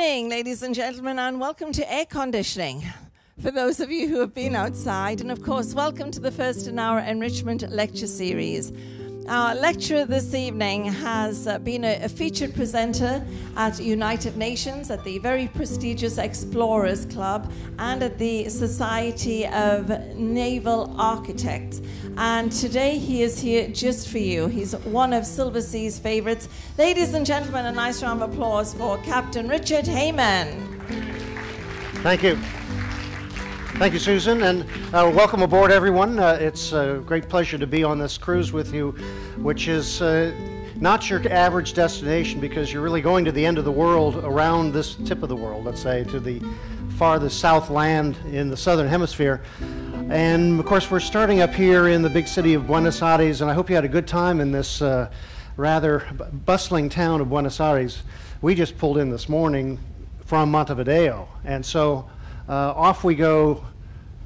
evening, ladies and gentlemen, and welcome to Air Conditioning. For those of you who have been outside, and of course, welcome to the first in our enrichment lecture series. Our lecturer this evening has uh, been a, featured presenter at United Nations, at the very prestigious Explorers Club, and at the Society of Naval Architects. And today he is here just for you. He's one of Silversea's favorites. Ladies and gentlemen, a nice round of applause for Captain Richard Hayman. Thank you. Thank you, Susan, and uh, welcome aboard, everyone. Uh, it's a great pleasure to be on this cruise with you, which is uh, not your average destination because you're really going to the end of the world around this tip of the world, let's say, to the farthest south land in the southern hemisphere. And of course, we're starting up here in the big city of Buenos Aires, and I hope you had a good time in this uh, rather bustling town of Buenos Aires. We just pulled in this morning from Montevideo, and so uh, off we go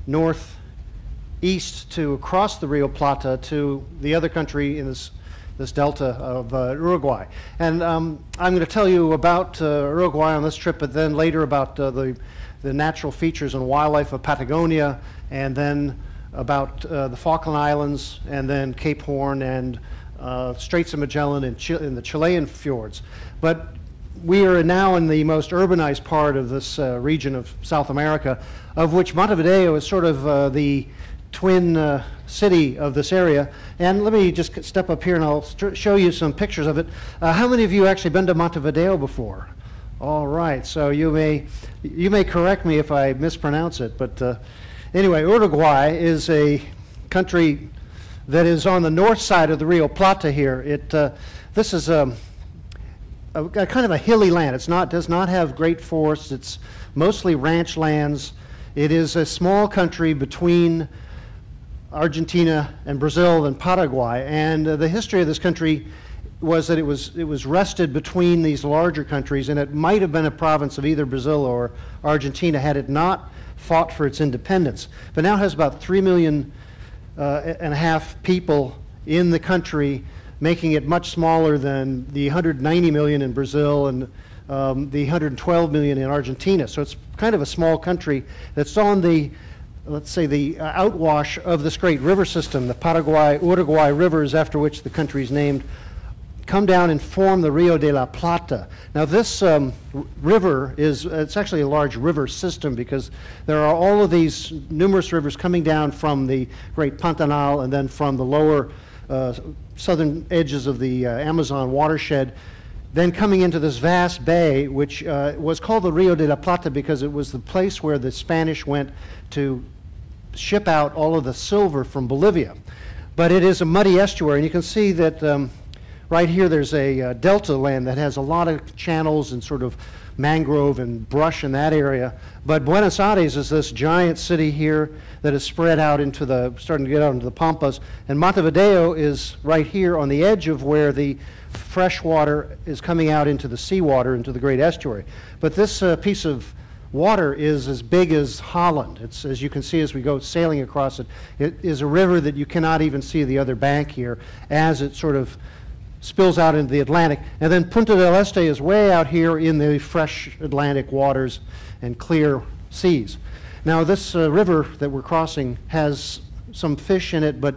northeast to across the Rio Plata to the other country in this this delta of uh, Uruguay. And um, I'm going to tell you about uh, Uruguay on this trip, but then later about uh, the, the natural features and wildlife of Patagonia, and then about uh, the Falkland Islands, and then Cape Horn and uh, Straits of Magellan in, in, the Chilean fjords. But we are now in the most urbanized part of this uh, region of South America, of which Montevideo is sort of uh, the twin uh, city of this area. And let me just step up here and I'll show you some pictures of it. Uh, how many of you actually been to Montevideo before? All right, so you may, you may correct me if I mispronounce it, but uh, anyway, Uruguay is a country that is on the north side of the Rio Plata here. It, uh, this is um, a, a, kind of a hilly land. It's not does not have great forests. It's mostly ranch lands. It is a small country between Argentina and Brazil and Paraguay. And uh, the history of this country was that it was it was rested between these larger countries, and it might have been a province of either Brazil or Argentina had it not fought for its independence. But now has about three million uh, and a half people in the country making it much smaller than the 190 million in Brazil and um, the 112 million in Argentina. So it's kind of a small country that's on the, let's say, the uh, outwash of this great river system, the Paraguay, Uruguay rivers, after which the country is named, come down and form the Rio de la Plata. Now this um, river is, it's actually a large river system because there are all of these numerous rivers coming down from the great Pantanal and then from the lower uh, southern edges of the uh, Amazon watershed, then coming into this vast bay, which uh, was called the Rio de la Plata because it was the place where the Spanish went to ship out all of the silver from Bolivia. But it is a muddy estuary, and you can see that um, right here there's a uh, delta land that has a lot of channels and sort of mangrove and brush in that area. But Buenos Aires is this giant city here that is spread out into the, starting to get out into the Pampas. And Montevideo is right here on the edge of where the fresh water is coming out into the seawater, into the great estuary. But this uh, piece of water is as big as Holland. It's, as you can see as we go sailing across it, it is a river that you cannot even see the other bank here as it sort of spills out into the Atlantic. And then Punta del Este is way out here in the fresh Atlantic waters and clear seas. Now, this uh, river that we're crossing has some fish in it, but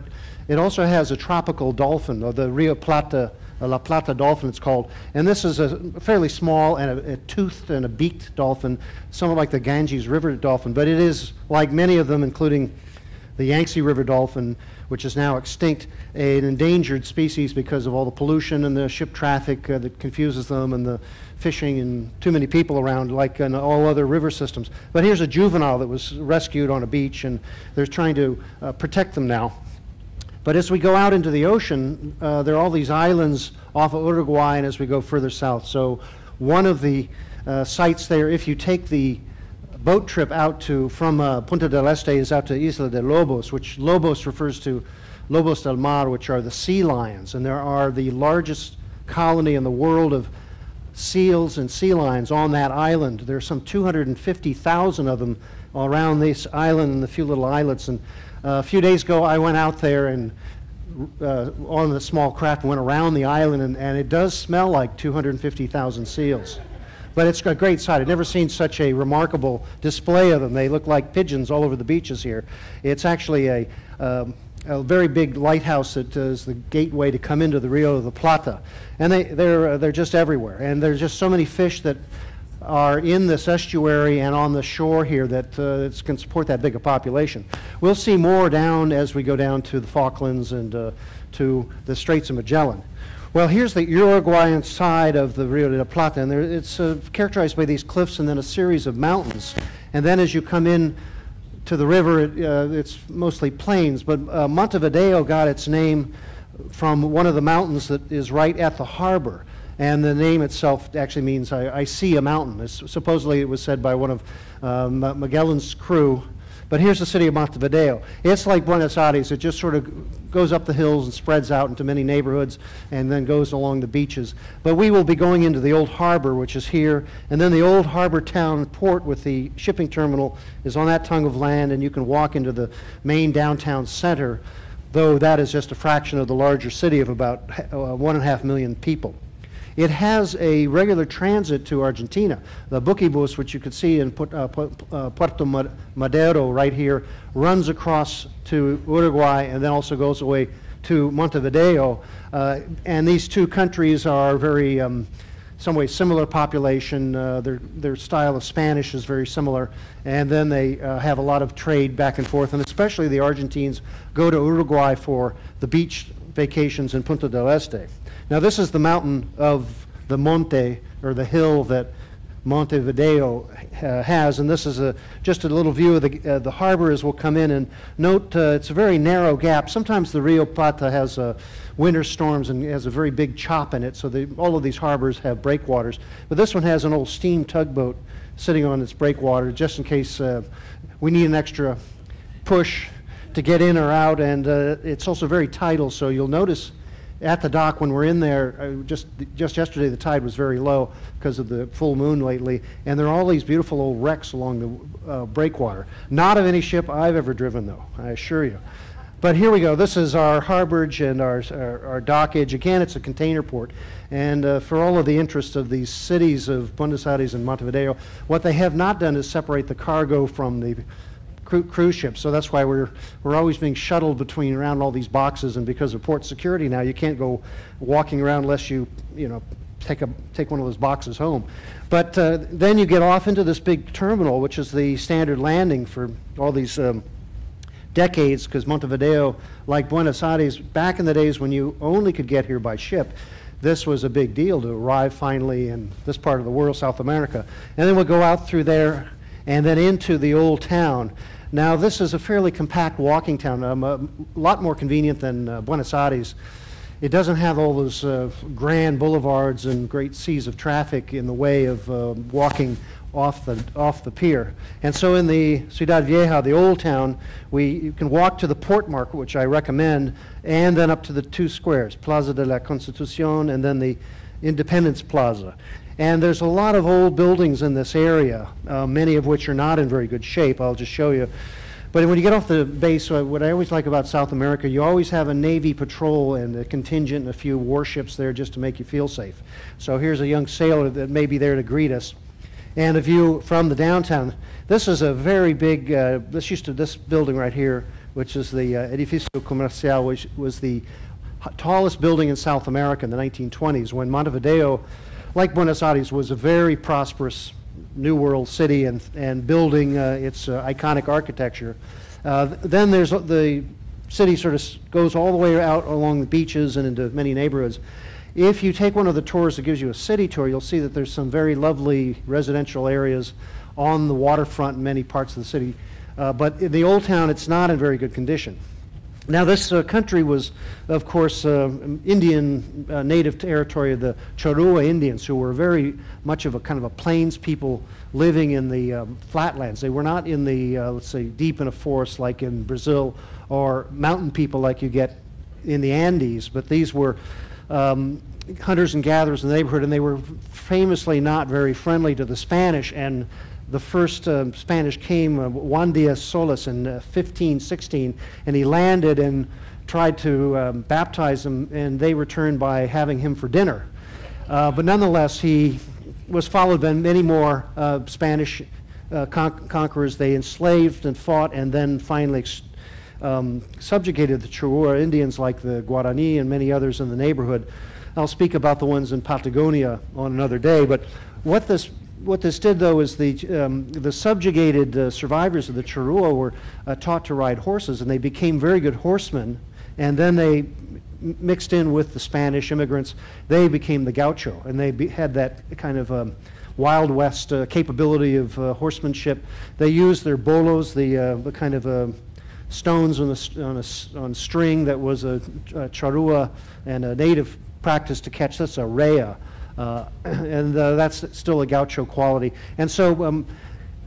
it also has a tropical dolphin, or the Rio Plata, uh, La Plata dolphin it's called. And this is a fairly small and a, a, toothed and a beaked dolphin, somewhat like the Ganges River dolphin, but it is, like many of them, including the Yangtze River dolphin, which is now extinct, an endangered species because of all the pollution and the ship traffic uh, that confuses them and the fishing and too many people around like in all other river systems. But here's a juvenile that was rescued on a beach and they're trying to uh, protect them now. But as we go out into the ocean, uh, there are all these islands off of Uruguay and as we go further south. So one of the uh, sites there, if you take the boat trip out to, from uh, Punta del Este is out to Isla de Lobos, which Lobos refers to Lobos del Mar, which are the sea lions. And there are the largest colony in the world of seals and sea lions on that island. There are some 250,000 of them around this island and the few little islets. And uh, a few days ago, I went out there and uh, on the small craft went around the island, and, and it does smell like 250,000 seals. But it's a great sight. I've never seen such a remarkable display of them. They look like pigeons all over the beaches here. It's actually a, um, a very big lighthouse that is the gateway to come into the Rio de la Plata. And they, they're, uh, they're just everywhere. And there's just so many fish that are in this estuary and on the shore here that uh, can support that big a population. We'll see more down as we go down to the Falklands and uh, to the Straits of Magellan. Well, here's the Uruguayan side of the Rio de la Plata, and there, it's uh, characterized by these cliffs and then a series of mountains. And then as you come in to the river, it, uh, it's mostly plains, but uh, Montevideo got its name from one of the mountains that is right at the harbor. And the name itself actually means I, I see a mountain. It's, supposedly it was said by one of uh, Magellan's crew. But here's the city of Montevideo. It's like Buenos Aires. It just sort of goes up the hills and spreads out into many neighborhoods and then goes along the beaches. But we will be going into the old harbor, which is here. And then the old harbor town port with the shipping terminal is on that tongue of land, and you can walk into the main downtown center, though that is just a fraction of the larger city of about uh, one and a half million people. It has a regular transit to Argentina. The Buquebus, which you can see in uh, uh, Puerto Madero right here, runs across to Uruguay and then also goes away to Montevideo. Uh, and these two countries are very, um, some way similar population. Uh, their, their style of Spanish is very similar. And then they uh, have a lot of trade back and forth. And especially the Argentines go to Uruguay for the beach vacations in Punta del Este. Now, this is the mountain of the Monte, or the hill that Montevideo uh, has, and this is a, just a little view of the, uh, the harbor as we'll come in. And note uh, it's a very narrow gap. Sometimes the Rio Plata has uh, winter storms and has a very big chop in it, so all of these harbors have breakwaters. But this one has an old steam tugboat sitting on its breakwater just in case uh, we need an extra push to get in or out. And uh, it's also very tidal, so you'll notice at the dock when we're in there, uh, just, just yesterday the tide was very low because of the full moon lately, and there are all these beautiful old wrecks along the uh, breakwater. Not of any ship I've ever driven, though, I assure you. But here we go. This is our harborage and our, our, our dockage. Again, it's a container port. And uh, for all of the interest of these cities of Buenos Aires and Montevideo, what they have not done is separate the cargo from the cru cruise ships. So that's why we're, we're always being shuttled between around all these boxes. And because of port security now, you can't go walking around unless you, you know, take, a, take one of those boxes home. But uh, then you get off into this big terminal, which is the standard landing for all these um, decades, because Montevideo, like Buenos Aires, back in the days when you only could get here by ship, this was a big deal to arrive finally in this part of the world, South America. And then we'll go out through there and then into the old town. Now, this is a fairly compact walking town, um, a lot more convenient than uh, Buenos Aires. It doesn't have all those uh, grand boulevards and great seas of traffic in the way of uh, walking off the, off the pier. And so in the Ciudad Vieja, the old town, we, you can walk to the port market, which I recommend, and then up to the two squares, Plaza de la Constitucion and then the Independence Plaza. And there's a lot of old buildings in this area, uh, many of which are not in very good shape. I'll just show you. But when you get off the base, uh, what I always like about South America, you always have a Navy patrol and a contingent and a few warships there just to make you feel safe. So here's a young sailor that may be there to greet us. And a view from the downtown. This is a very big, uh, this used to, this building right here, which is the uh, Edificio Comercial, which was the tallest building in South America in the 1920s when Montevideo like Buenos Aires, was a very prosperous New World city and, and building uh, its uh, iconic architecture. Uh, then there's the city sort of goes all the way out along the beaches and into many neighborhoods. If you take one of the tours that gives you a city tour, you'll see that there's some very lovely residential areas on the waterfront in many parts of the city. Uh, but in the old town, it's not in very good condition. Now, this uh, country was, of course, uh, Indian uh, native territory of the Charrua Indians, who were very much of a kind of a plains people living in the um, flatlands. They were not in the, uh, let's say, deep in a forest like in Brazil or mountain people like you get in the Andes, but these were um, hunters and gatherers in the neighborhood, and they were famously not very friendly to the Spanish and the first uh, Spanish came, uh, Juan Diaz Solis, in uh, 1516, and he landed and tried to um, baptize them, and they returned by having him for dinner. Uh, but nonetheless, he was followed by many more uh, Spanish uh, con- conquerors. They enslaved and fought and then finally um, subjugated the Charrua Indians like the Guarani and many others in the neighborhood. I'll speak about the ones in Patagonia on another day, but what this what this did, though, is the, um, the subjugated uh, survivors of the Charrua were uh, taught to ride horses, and they became very good horsemen. And then they mixed in with the Spanish immigrants. They became the gaucho, and they had that kind of um, Wild West uh, capability of uh, horsemanship. They used their bolos, the, uh, the kind of uh, stones on a, on a on string that was a, a and a native practice to catch. That's a rea. Uh, and uh, that's still a gaucho quality. And so um,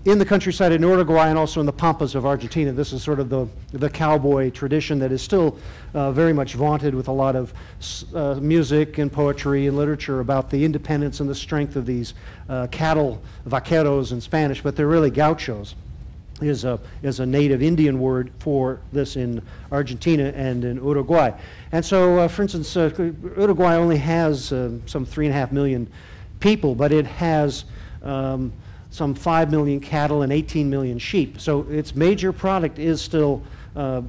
in the countryside in Uruguay and also in the pampas of Argentina, this is sort of the, the cowboy tradition that is still uh, very much vaunted with a lot of uh, music and poetry and literature about the independence and the strength of these uh, cattle, vaqueros in Spanish, but they're really gauchos is a, is a native Indian word for this in Argentina and in Uruguay. And so, uh, for instance, uh, Uruguay only has uh, some three and a half million people, but it has um, some 5 million cattle and 18 million sheep. So its major product is still uh,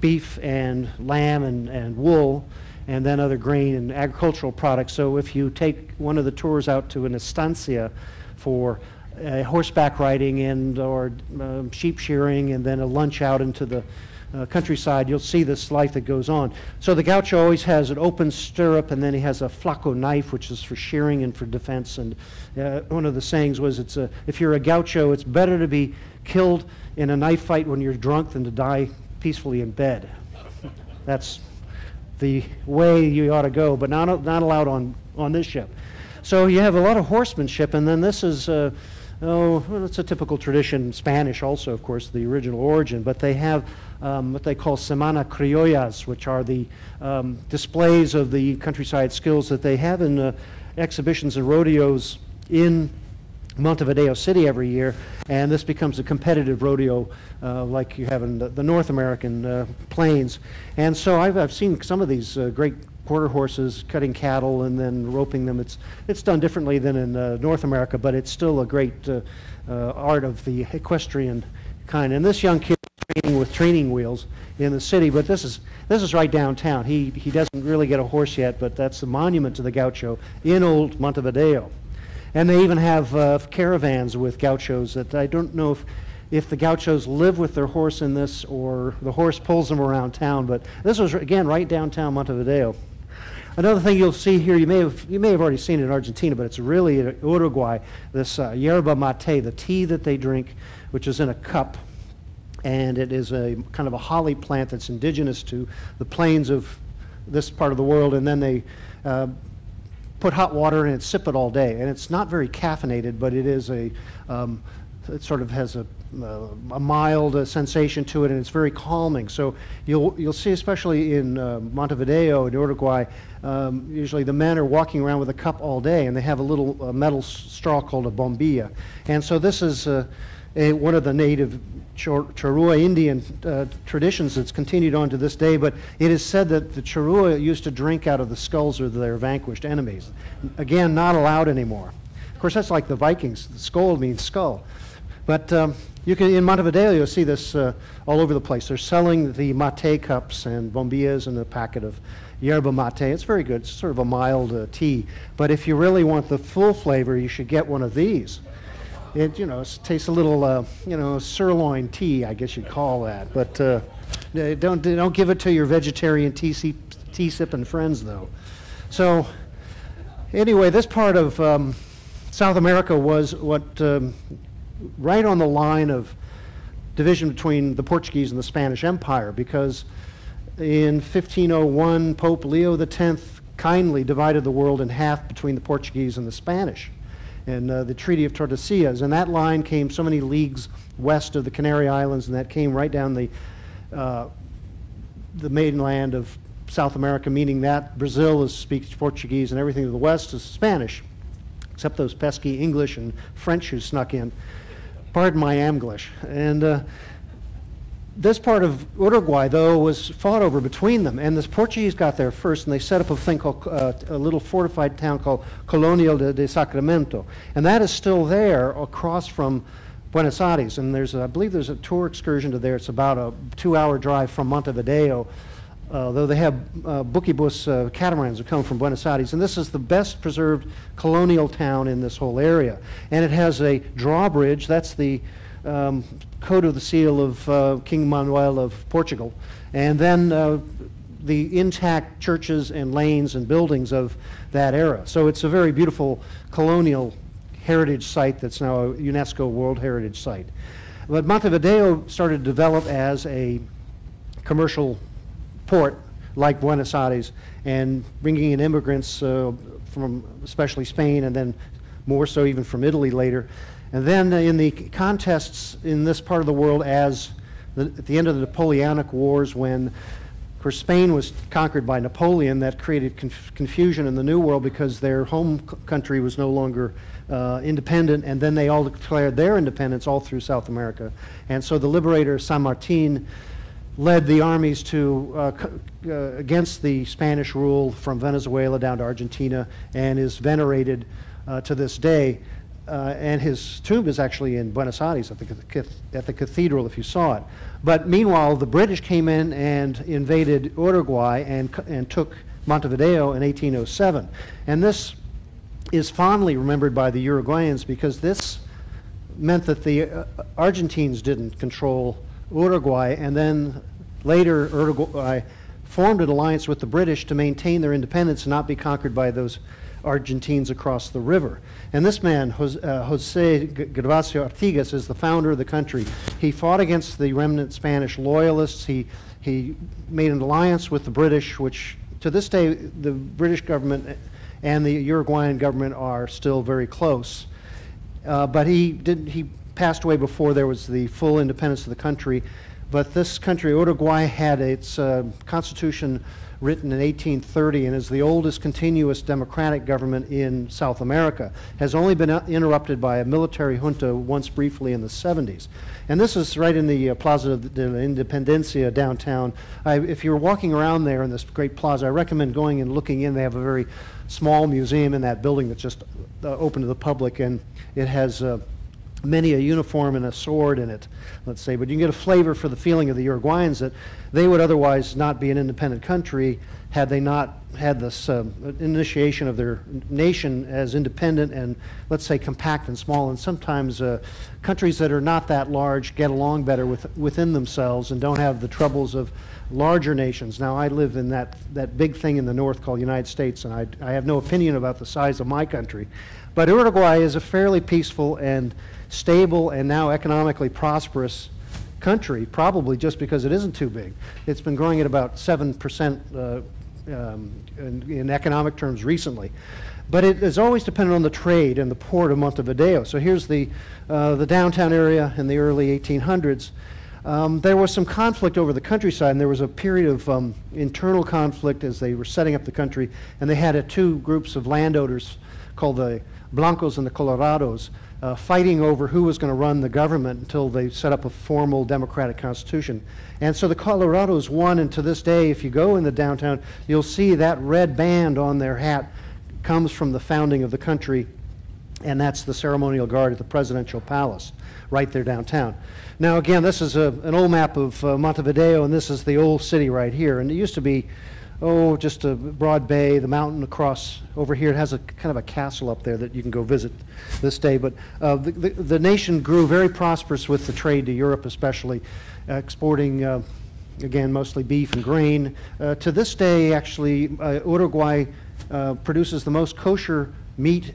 beef and lamb and, and wool and then other grain and agricultural products. So if you take one of the tours out to an estancia for uh, horseback riding and or um, sheep shearing and then a lunch out into the uh, countryside, you'll see this life that goes on. So the gaucho always has an open stirrup and then he has a flaco knife, which is for shearing and for defense. And uh, one of the sayings was, "It's a, if you're a gaucho, it's better to be killed in a knife fight when you're drunk than to die peacefully in bed." That's the way you ought to go, but not, not allowed on, on this ship. So you have a lot of horsemanship, and then this is uh, oh, well, it's a typical tradition, Spanish also, of course, the original origin, but they have um, what they call Semana Criollas, which are the um, displays of the countryside skills that they have in uh, exhibitions and rodeos in Montevideo City every year, and this becomes a competitive rodeo uh, like you have in the, the North American uh, plains. And so I've, I've seen some of these uh, great quarter horses, cutting cattle, and then roping them. It's, it's done differently than in uh, North America, but it's still a great uh, uh, art of the equestrian kind. And this young kid is training with training wheels in the city, but this is, this is right downtown. He, he doesn't really get a horse yet, but that's the monument to the gaucho in old Montevideo. And they even have uh, caravans with gauchos that I don't know if if the gauchos live with their horse in this or the horse pulls them around town. But this was, again, right downtown Montevideo. Another thing you'll see here, you may have, you may have already seen it in Argentina, but it's really in Uruguay, this uh, yerba mate, the tea that they drink, which is in a cup. And it is a kind of a holly plant that's indigenous to the plains of this part of the world. And then they uh, put hot water in it, sip it all day. And it's not very caffeinated, but it is a, um, it sort of has a uh, a mild uh, sensation to it, and it's very calming. So you'll you'll see, especially in uh, Montevideo in Uruguay, um, usually the men are walking around with a cup all day, and they have a little uh, metal straw called a bombilla. And so this is uh, a, one of the native Charrua Indian uh, traditions that's continued on to this day. But it is said that the Charrua used to drink out of the skulls of their vanquished enemies. Again, not allowed anymore. Of course, that's like the Vikings. The skull means skull. But um, you can, in Montevideo, you'll see this uh, all over the place. They're selling the mate cups and bombillas and a packet of yerba mate. It's very good. It's sort of a mild uh, tea. But if you really want the full flavor, you should get one of these. It, you know, tastes a little, uh, you know, sirloin tea, I guess you'd call that. But uh, don't, don't give it to your vegetarian tea, tea sipping friends, though. So, anyway, this part of um, South America was what um, right on the line of division between the Portuguese and the Spanish Empire because in 1501, Pope Leo X kindly divided the world in half between the Portuguese and the Spanish. And uh, the Treaty of Tordesillas. And that line came so many leagues west of the Canary Islands, and that came right down the, uh, the mainland of South America, meaning that Brazil is, speaks Portuguese and everything to the west is Spanish, except those pesky English and French who snuck in pardon my English. And uh, this part of Uruguay, though, was fought over between them, and the Portuguese got there first, and they set up a thing called uh, a little fortified town called Colonial de, de, Sacramento, and that is still there across from Buenos Aires. And there's, a, I believe, there's a tour excursion to there. It's about a two-hour drive from Montevideo, uh, though they have uh, uh, catamarans that come from Buenos Aires. And this is the best preserved colonial town in this whole area, and it has a drawbridge. That's the um, coat of the seal of uh, King Manuel of Portugal. And then uh, the intact churches and lanes and buildings of that era. So it's a very beautiful colonial heritage site that's now a UNESCO World Heritage Site. But Montevideo started to develop as a commercial port like Buenos Aires and bringing in immigrants uh, from especially Spain and then more so even from Italy later. And then in the contests in this part of the world, as the, at the end of the Napoleonic Wars, when of course Spain was conquered by Napoleon, that created conf confusion in the New World because their home country was no longer uh, independent, and then they all declared their independence all through South America. And so the liberator San Martin led the armies to uh, uh, against the Spanish rule from Venezuela down to Argentina, and is venerated uh, to this day uh, and his tomb is actually in Buenos Aires at the, at the cathedral, if you saw it. But meanwhile, the British came in and invaded Uruguay and, and took Montevideo in 1807. And this is fondly remembered by the Uruguayans because this meant that the uh, Argentines didn't control Uruguay, and then later Uruguay formed an alliance with the British to maintain their independence and not be conquered by those Argentines across the river. And this man, Jose, uh, Jose Gervasio Artigas, is the founder of the country. He fought against the remnant Spanish loyalists. He, he made an alliance with the British, which to this day, the British government and the Uruguayan government are still very close. Uh, but he, did, he passed away before there was the full independence of the country. But this country, Uruguay, had its uh, constitution written in 1830 and is the oldest continuous democratic government in South America, has only been uh, interrupted by a military junta once briefly in the 70s. And this is right in the uh, Plaza de la Independencia downtown. I, if you're walking around there in this great plaza, I recommend going and looking in. They have a very small museum in that building that's just uh, open to the public, and it has uh, many a uniform and a sword in it, let's say. But you can get a flavor for the feeling of the Uruguayans that they would otherwise not be an independent country had they not had this uh, initiation of their nation as independent and, let's say, compact and small. And sometimes uh, countries that are not that large get along better with, within themselves and don't have the troubles of larger nations. Now, I live in that, that big thing in the north called United States, and I, I have no opinion about the size of my country. But Uruguay is a fairly peaceful and stable and now economically prosperous country, probably just because it isn't too big. It's been growing at about 7% uh, um, in, in, economic terms recently. But it is always dependent on the trade and the port of Montevideo. So here's the, uh, the downtown area in the early 1800s. Um, there was some conflict over the countryside, and there was a period of um, internal conflict as they were setting up the country, and they had uh, two groups of landowners called the Blancos and the Colorados uh, fighting over who was going to run the government until they set up a formal democratic constitution. And so the Colorados won, and to this day, if you go in the downtown, you'll see that red band on their hat comes from the founding of the country, and that's the ceremonial guard at the presidential palace right there downtown. Now, again, this is a, an old map of uh, Montevideo, and this is the old city right here. And it used to be oh, just a broad bay, the mountain across over here. It has a kind of a castle up there that you can go visit this day. But uh, the, the, the, nation grew very prosperous with the trade to Europe, especially exporting, uh, again, mostly beef and grain. Uh, to this day, actually, uh, Uruguay uh, produces the most kosher meat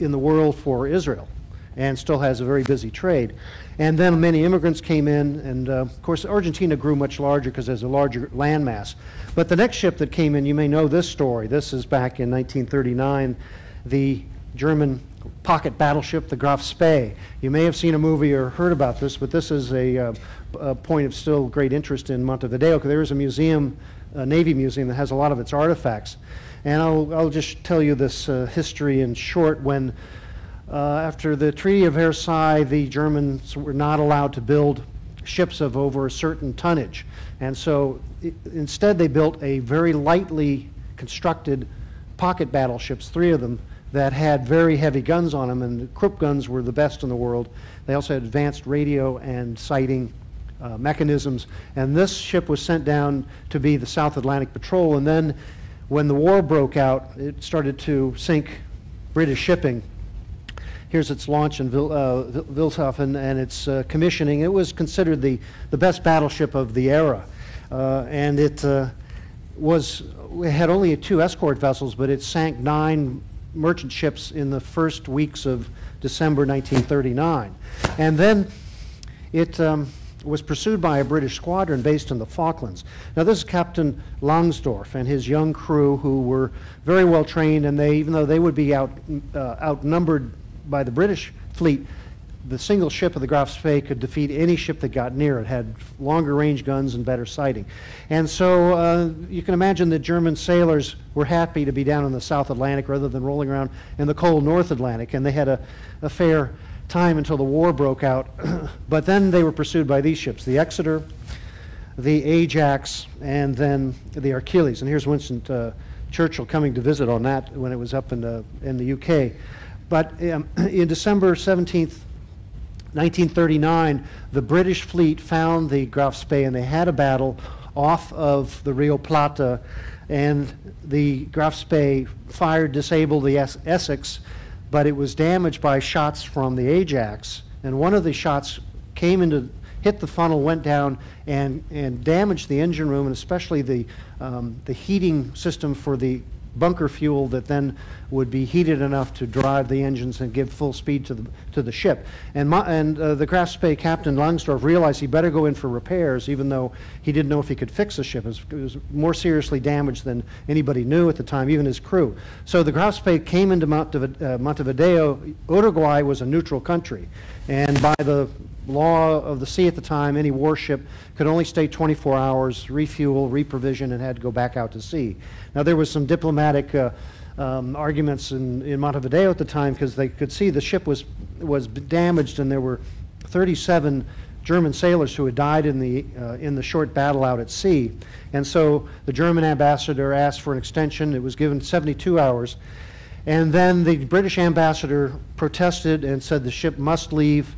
in the world for Israel and still has a very busy trade. And then many immigrants came in, and uh, of course, Argentina grew much larger because there's a larger landmass. But the next ship that came in, you may know this story. This is back in 1939, the German pocket battleship, the Graf Spee. You may have seen a movie or heard about this, but this is a, uh, a point of still great interest in Montevideo because there is a museum, a Navy museum, that has a lot of its artifacts. And I'll, I'll just tell you this uh, history in short. When uh, after the Treaty of Versailles, the Germans were not allowed to build ships of over a certain tonnage. And so i instead, they built a very lightly constructed pocket battleships, three of them, that had very heavy guns on them, and the Krupp guns were the best in the world. They also had advanced radio and sighting uh, mechanisms. And this ship was sent down to be the South Atlantic Patrol. And then when the war broke out, it started to sink British shipping. Here's its launch in Wil, uh, Wilhelmshaven and its uh, commissioning. It was considered the, the best battleship of the era. Uh, and it uh, was, it had only two escort vessels, but it sank nine merchant ships in the first weeks of December 1939. And then it um, was pursued by a British squadron based in the Falklands. Now, this is Captain Langsdorff and his young crew who were very well trained, and they, even though they would be out, uh, outnumbered by the British fleet, the single ship of the Graf Spee could defeat any ship that got near. It had longer range guns and better sighting. And so uh, you can imagine that German sailors were happy to be down in the South Atlantic rather than rolling around in the cold North Atlantic. And they had a, a fair time until the war broke out. but then they were pursued by these ships the Exeter, the Ajax, and then the Achilles. And here's Winston uh, Churchill coming to visit on that when it was up in the, in the UK. But um, in December 17th, 1939, the British fleet found the Graf Spee and they had a battle off of the Rio Plata, and the Graf Spee fired, disabled the es Essex, but it was damaged by shots from the Ajax. And one of the shots came into, hit the funnel, went down, and, and damaged the engine room, and especially the, um, the heating system for the bunker fuel that then would be heated enough to drive the engines and give full speed to the, to the ship. And, my, and uh, the Graf Spee captain, Langsdorff, realized he better go in for repairs, even though he didn't know if he could fix the ship. It was, it was more seriously damaged than anybody knew at the time, even his crew. So the Graf Spee came into uh, Montevideo. Uruguay was a neutral country. And by the law of the sea at the time, any warship could only stay 24 hours, refuel, reprovision, and had to go back out to sea. Now, there was some diplomatic uh, um, arguments in, in Montevideo at the time because they could see the ship was, was damaged and there were 37 German sailors who had died in the, uh, in the short battle out at sea. And so the German ambassador asked for an extension. It was given 72 hours. And then the British ambassador protested and said the ship must leave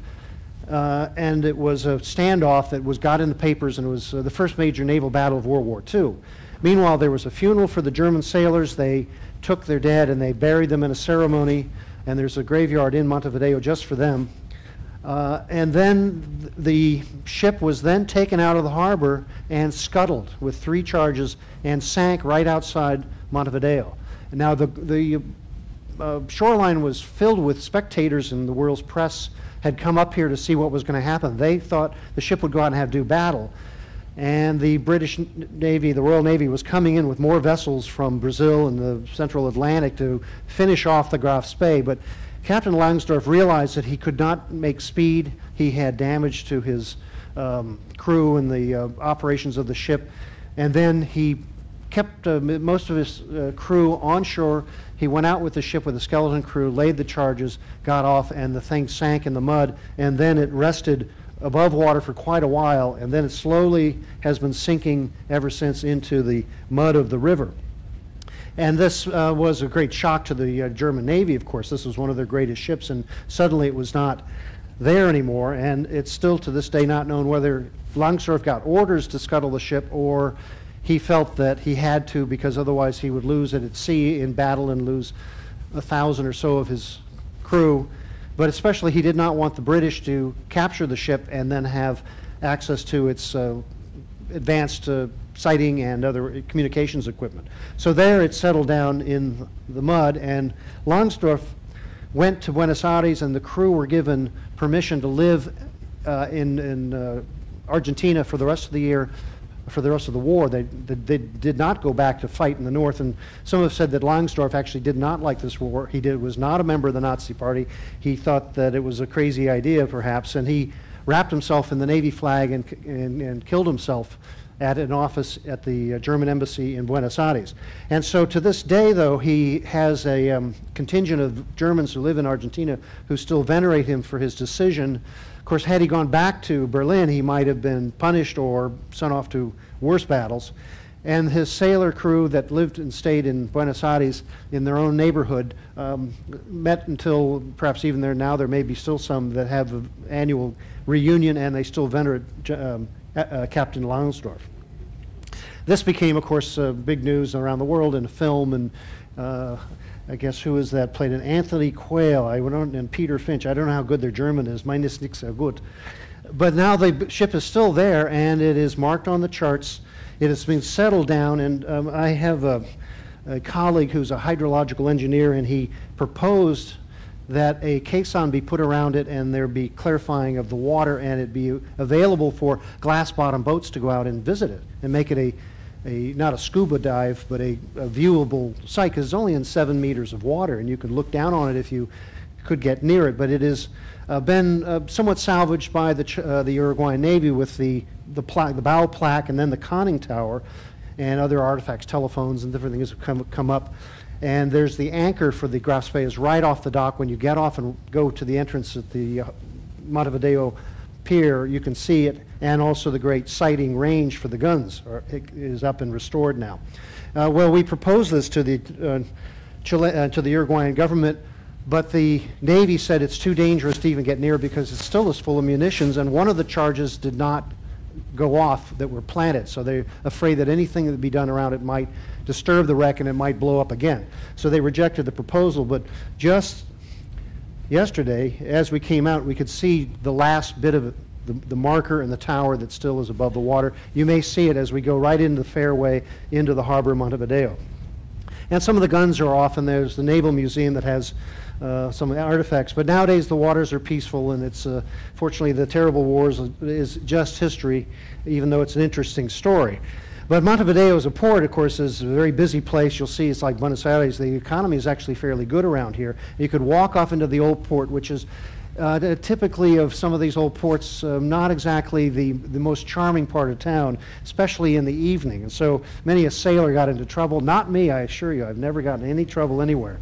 uh, and it was a standoff that was got in the papers, and it was uh, the first major naval battle of World War II. Meanwhile, there was a funeral for the German sailors. They took their dead and they buried them in a ceremony, and there's a graveyard in Montevideo just for them. Uh, and then the ship was then taken out of the harbor and scuttled with three charges and sank right outside Montevideo. now the, the uh, shoreline was filled with spectators and the world's press had come up here to see what was going to happen. They thought the ship would go out and have do battle. And the British Navy, the Royal Navy, was coming in with more vessels from Brazil and the central Atlantic to finish off the Graf Spee. But Captain Langsdorff realized that he could not make speed. He had damage to his um, crew and the uh, operations of the ship. And then he kept uh, most of his uh, crew on shore he went out with the ship with a skeleton crew, laid the charges, got off, and the thing sank in the mud, and then it rested above water for quite a while, and then it slowly has been sinking ever since into the mud of the river. And this uh, was a great shock to the uh, German Navy, of course. This was one of their greatest ships, and suddenly it was not there anymore. And it's still to this day not known whether Langsdorff got orders to scuttle the ship or he felt that he had to because otherwise he would lose it at sea in battle and lose a thousand or so of his crew. But especially, he did not want the British to capture the ship and then have access to its uh, advanced uh, sighting and other communications equipment. So there it settled down in the mud, and Langsdorff went to Buenos Aires, and the crew were given permission to live uh, in, in uh, Argentina for the rest of the year for the rest of the war. They, they, they, did not go back to fight in the north. And some have said that Langsdorff actually did not like this war. He did, was not a member of the Nazi Party. He thought that it was a crazy idea, perhaps, and he wrapped himself in the Navy flag and, and, and killed himself at an office at the uh, German embassy in Buenos Aires. And so to this day, though, he has a um, contingent of Germans who live in Argentina who still venerate him for his decision. Of course, had he gone back to Berlin, he might have been punished or sent off to worse battles. And his sailor crew that lived and stayed in Buenos Aires in their own neighborhood um, met until perhaps even there now, there may be still some that have an annual reunion and they still venerate um, uh, Captain Langsdorff. This became, of course, uh, big news around the world in a film, and uh, I guess who is that played it? Anthony Quayle I don't, and Peter Finch. I don't know how good their German is. Mine ist nicht so gut. But now the ship is still there, and it is marked on the charts. It has been settled down, and um, I have a, a colleague who's a hydrological engineer, and he proposed that a caisson be put around it and there be clarifying of the water and it be available for glass bottom boats to go out and visit it and make it a, a not a scuba dive but a, a viewable site because it's only in seven meters of water and you can look down on it if you could get near it but it has uh, been uh, somewhat salvaged by the, uh, the Uruguayan Navy with the, the, pla- the bow plaque and then the conning tower and other artifacts, telephones and different things have come, come up and there's the anchor for the Graf Spee right off the dock. When you get off and go to the entrance at the uh, Montevideo Pier, you can see it, and also the great sighting range for the guns are, is up and restored now. Uh, well, we proposed this to the, uh, Chile, uh, to the Uruguayan government, but the Navy said it's too dangerous to even get near because it still is full of munitions, and one of the charges did not go off that were planted. So they're afraid that anything that would be done around it might disturb the wreck and it might blow up again. So they rejected the proposal. But just yesterday, as we came out, we could see the last bit of the, the, marker and the tower that still is above the water. You may see it as we go right into the fairway into the harbor of Montevideo. And some of the guns are off, and there's the Naval Museum that has uh, some artifacts. But nowadays the waters are peaceful, and it's uh, fortunately the terrible wars is just history, even though it's an interesting story. But Montevideo as a port, of course, is a very busy place. You'll see it's like Buenos Aires. The economy is actually fairly good around here. You could walk off into the old port, which is uh, typically of some of these old ports, uh, not exactly the, the most charming part of town, especially in the evening. And so many a sailor got into trouble. Not me, I assure you. I've never gotten any trouble anywhere.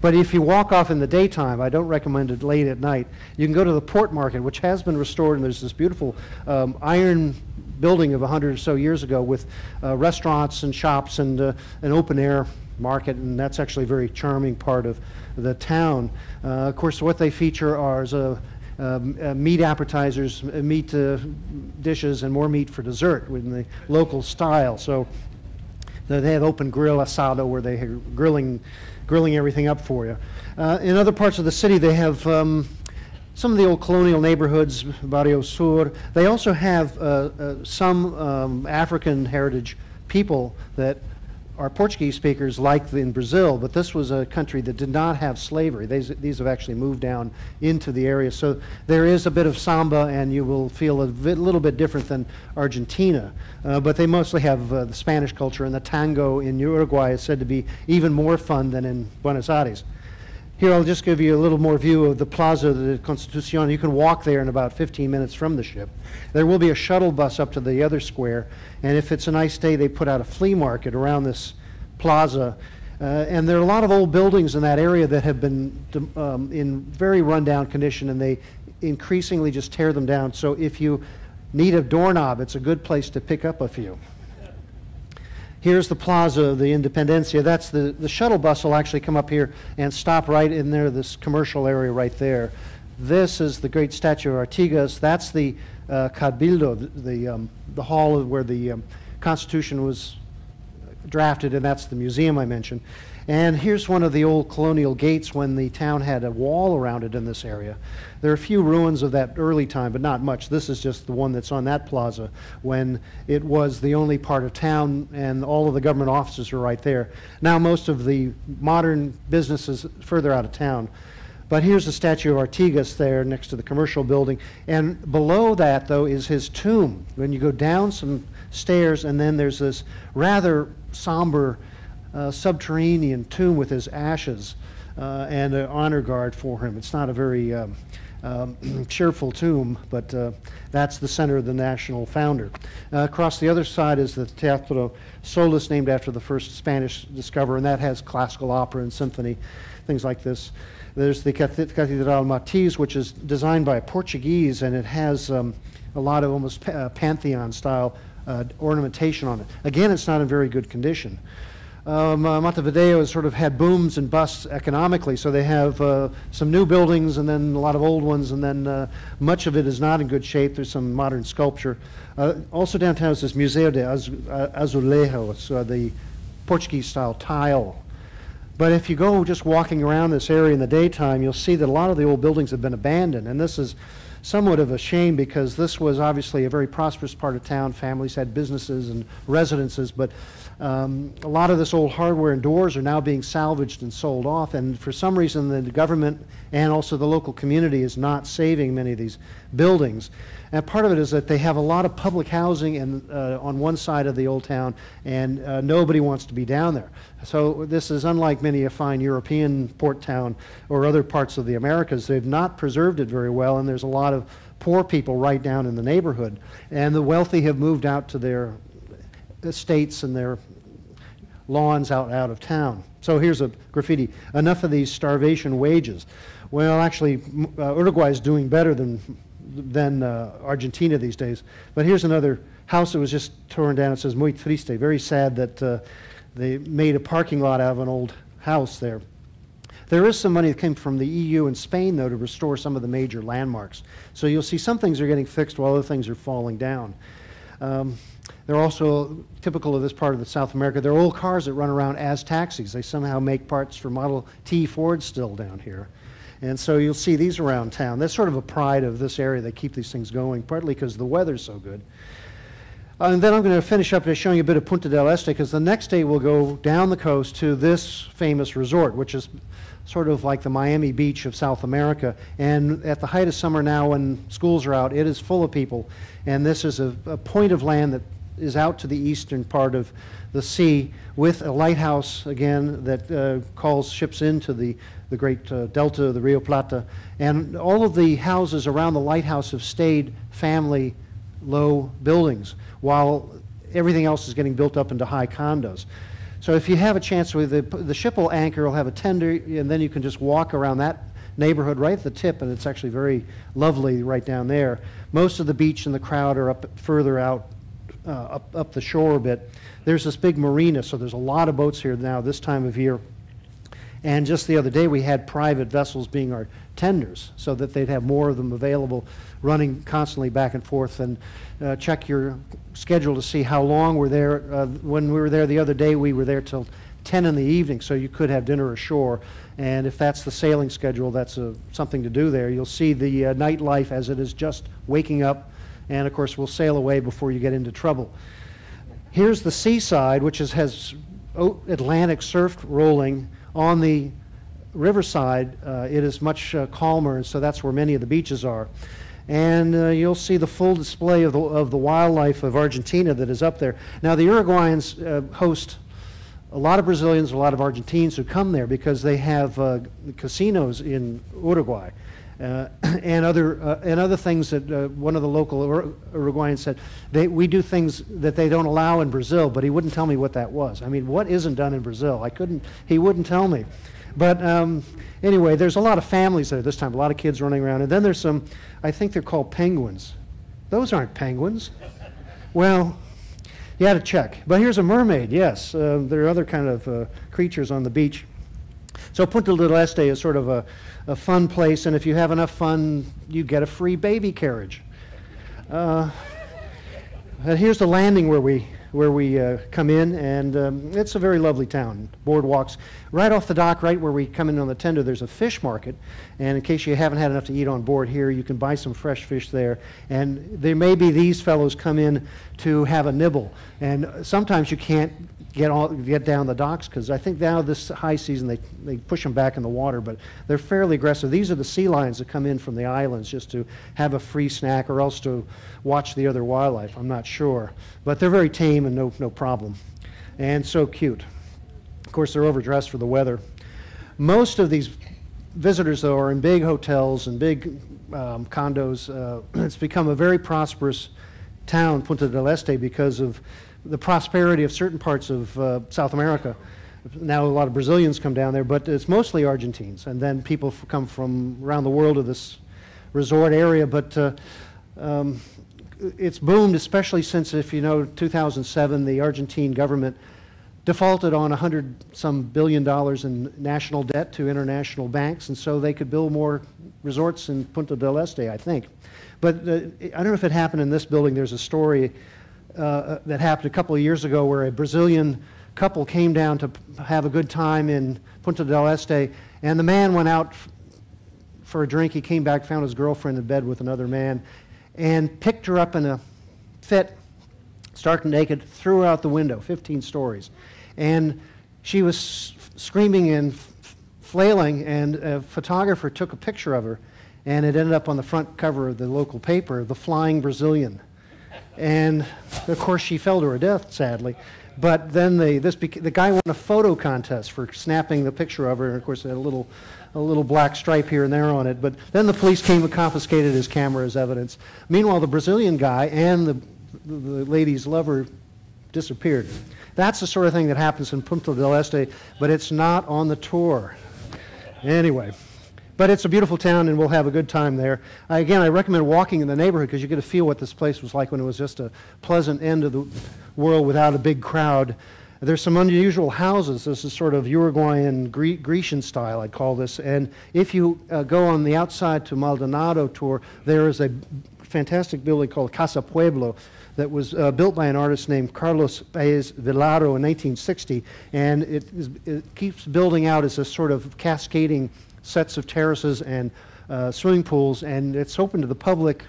But if you walk off in the daytime, I don't recommend it late at night. You can go to the port market, which has been restored, and there's this beautiful um, iron building of 100 or so years ago with uh, restaurants and shops and uh, an open air market, and that's actually a very charming part of the town. Uh, of course, what they feature are uh, um, uh, meat appetizers, uh, meat dishes, and more meat for dessert in the local style. So they have open grill asado where they are grilling, grilling everything up for you. in other parts of the city, they have um, some of the old colonial neighborhoods, Barrio Sur, they also have uh, uh, some um, African heritage people that are Portuguese speakers like in Brazil, but this was a country that did not have slavery. These, these have actually moved down into the area. So there is a bit of samba, and you will feel a bit, little bit different than Argentina. Uh, but they mostly have uh, the Spanish culture, and the tango in Uruguay is said to be even more fun than in Buenos Aires. Here I'll just give you a little more view of the Plaza de Constitucion. You can walk there in about 15 minutes from the ship. There will be a shuttle bus up to the other square, and if it's a nice day, they put out a flea market around this plaza. Uh, and there are a lot of old buildings in that area that have been um, in very rundown condition, and they increasingly just tear them down. So if you need a doorknob, it's a good place to pick up a few. Here's the Plaza of the Independencia. That's the, the shuttle bus will actually come up here and stop right in there, this commercial area right there. This is the great statue of Artigas. That's the uh, Cabildo, the, the, um, the hall where the um, Constitution was drafted, and that's the museum I mentioned. And here's one of the old colonial gates when the town had a wall around it in this area. There are a few ruins of that early time, but not much. This is just the one that's on that plaza when it was the only part of town and all of the government offices are right there. Now most of the modern businesses further out of town. But here's the statue of Artigas there next to the commercial building. And below that, though, is his tomb. When you go down some stairs, and then there's this rather somber subterranean tomb with his ashes uh, and an honor guard for him. It's not a very um, um, cheerful tomb, but uh, that's the center of the national founder. Uh, across the other side is the Teatro Solis, named after the first Spanish discoverer, and that has classical opera and symphony, things like this. There's the Catedral Matriz, which is designed by a Portuguese, and it has um, a lot of almost pa- uh, Pantheon style uh, ornamentation on it. Again, it's not in very good condition. Um, uh, Montevideo has sort of had booms and busts economically, so they have uh, some new buildings and then a lot of old ones, and then uh, much of it is not in good shape. There's some modern sculpture. Uh, also downtown is this Museo de uh, Azulejos, uh, the Portuguese-style tile. But if you go just walking around this area in the daytime, you'll see that a lot of the old buildings have been abandoned, and this is somewhat of a shame because this was obviously a very prosperous part of town. Families had businesses and residences, but um, a lot of this old hardware and doors are now being salvaged and sold off, and for some reason, the government and also the local community is not saving many of these buildings. And part of it is that they have a lot of public housing in, uh, on one side of the old town, and uh, nobody wants to be down there. So this is unlike many a fine European port town or other parts of the Americas. They've not preserved it very well, and there's a lot of poor people right down in the neighborhood. And the wealthy have moved out to their estates and their lawns out, out of town. So here's a graffiti. Enough of these starvation wages. Well, actually, uh, Uruguay is doing better than, than uh, Argentina these days. But here's another house that was just torn down. It says muy triste. Very sad that uh, they made a parking lot out of an old house there. There is some money that came from the EU and Spain, though, to restore some of the major landmarks. So you'll see some things are getting fixed while other things are falling down. Um, they're also typical of this part of the South America. They're old cars that run around as taxis. They somehow make parts for Model T Ford still down here. And so you'll see these around town. That's sort of a pride of this area. They keep these things going, partly because the weather's so good. Uh, and then I'm going to finish up by showing you a bit of Punta del Este, because the next day we'll go down the coast to this famous resort, which is sort of like the Miami Beach of South America. And at the height of summer now, when schools are out, it is full of people. And this is a, a point of land that is out to the eastern part of the sea with a lighthouse again that uh, calls ships into the, the great uh, delta of the Rio Plata. And all of the houses around the lighthouse have stayed family low buildings while everything else is getting built up into high condos. So if you have a chance with the, the ship will anchor, will have a tender, and then you can just walk around that neighborhood right at the tip, and it's actually very lovely right down there. Most of the beach and the crowd are up further out uh, up, up the shore a bit. There's this big marina, so there's a lot of boats here now this time of year. And just the other day, we had private vessels being our tenders so that they'd have more of them available, running constantly back and forth. And uh, check your schedule to see how long we're there. Uh, when we were there the other day, we were there till 10 in the evening, so you could have dinner ashore. And if that's the sailing schedule, that's uh, something to do there. You'll see the uh, nightlife as it is just waking up and of course, we'll sail away before you get into trouble. Here's the seaside, which is, has Atlantic surf rolling. On the riverside, uh, it is much uh, calmer, and so that's where many of the beaches are. And uh, you'll see the full display of the, of the wildlife of Argentina that is up there. Now, the Uruguayans uh, host a lot of Brazilians, a lot of Argentines who come there because they have uh, casinos in Uruguay. Uh, and other uh, and other things that uh, one of the local Uruguayans said. They, we do things that they don't allow in Brazil, but he wouldn't tell me what that was. I mean, what isn't done in Brazil? I couldn't. He wouldn't tell me. But um, anyway, there's a lot of families there this time. A lot of kids running around, and then there's some. I think they're called penguins. Those aren't penguins. Well, you had to check. But here's a mermaid. Yes, uh, there are other kind of uh, creatures on the beach. So Punta del Este is sort of a a fun place, and if you have enough fun, you get a free baby carriage. Uh, here's the landing where we where we uh, come in, and um, it's a very lovely town. Boardwalks right off the dock, right where we come in on the tender. There's a fish market, and in case you haven't had enough to eat on board here, you can buy some fresh fish there. And there may be these fellows come in to have a nibble, and sometimes you can't get all get down the docks because I think now this high season they, they push them back in the water, but they're fairly aggressive. These are the sea lions that come in from the islands just to have a free snack or else to watch the other wildlife. I'm not sure, but they're very tame and no no problem, and so cute. Of course, they're overdressed for the weather. Most of these visitors, though, are in big hotels and big um, condos. Uh, it's become a very prosperous town, Punta del Este, because of the prosperity of certain parts of uh, South America. Now a lot of Brazilians come down there, but it's mostly Argentines, and then people come from around the world to this resort area. But uh, um, it's boomed, especially since, if you know, 2007, the Argentine government defaulted on 100 some billion dollars in national debt to international banks, and so they could build more resorts in Punta del Este, I think. But uh, I don't know if it happened in this building. There's a story uh, that happened a couple of years ago where a Brazilian couple came down to have a good time in Punta del Este, and the man went out for a drink. He came back, found his girlfriend in bed with another man, and picked her up in a fit, stark naked, threw her out the window, 15 stories. And she was screaming and flailing, and a photographer took a picture of her, and it ended up on the front cover of the local paper, The Flying Brazilian. And of course, she fell to her death, sadly. But then they, this the guy won a photo contest for snapping the picture of her, and of course, it had a little, a little black stripe here and there on it. But then the police came and confiscated his camera as evidence. Meanwhile, the Brazilian guy and the, the lady's lover disappeared. That's the sort of thing that happens in Punta del Este, but it's not on the tour. Anyway. But it's a beautiful town, and we'll have a good time there. I, again, I recommend walking in the neighborhood because you get to feel what this place was like when it was just a pleasant end of the world without a big crowd. There's some unusual houses. This is sort of Uruguayan Gre- Grecian style, I'd call this. And if you uh, go on the outside to Maldonado tour, there is a fantastic building called Casa Pueblo that was uh, built by an artist named Carlos Paez Vilaro in 1960. And it, is, it keeps building out as a sort of cascading sets of terraces and uh, swimming pools, and it's open to the public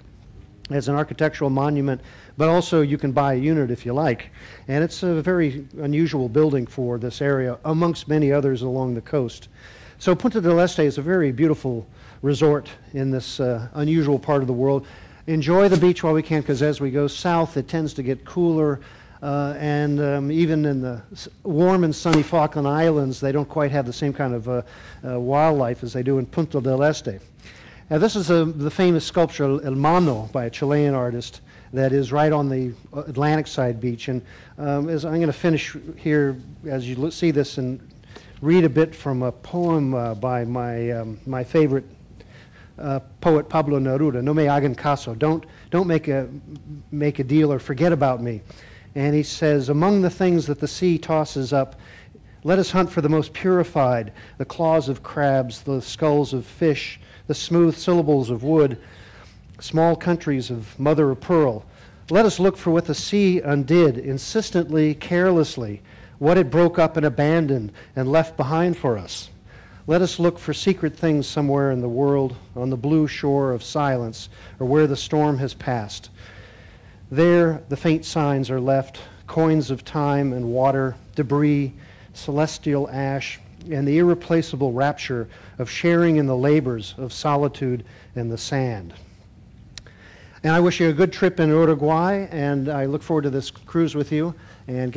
as an architectural monument, but also you can buy a unit if you like. And it's a very unusual building for this area, amongst many others along the coast. So Punta del Este is a very beautiful resort in this uh, unusual part of the world. Enjoy the beach while we can, because as we go south, it tends to get cooler. Uh, and um, even in the warm and sunny Falkland Islands, they don't quite have the same kind of uh, uh, wildlife as they do in Punta del Este. Now, this is a, the famous sculpture El Mano by a Chilean artist that is right on the Atlantic side beach. And um, as I'm going to finish here, as you see this, and read a bit from a poem uh, by my, um, my favorite uh, poet Pablo Neruda, No me hagan caso, don't, don't make, a, make a deal or forget about me. And he says, Among the things that the sea tosses up, let us hunt for the most purified, the claws of crabs, the skulls of fish, the smooth syllables of wood, small countries of mother of pearl. Let us look for what the sea undid, insistently, carelessly, what it broke up and abandoned and left behind for us. Let us look for secret things somewhere in the world, on the blue shore of silence, or where the storm has passed. There, the faint signs are left coins of time and water, debris, celestial ash, and the irreplaceable rapture of sharing in the labors of solitude and the sand. And I wish you a good trip in Uruguay, and I look forward to this cruise with you. And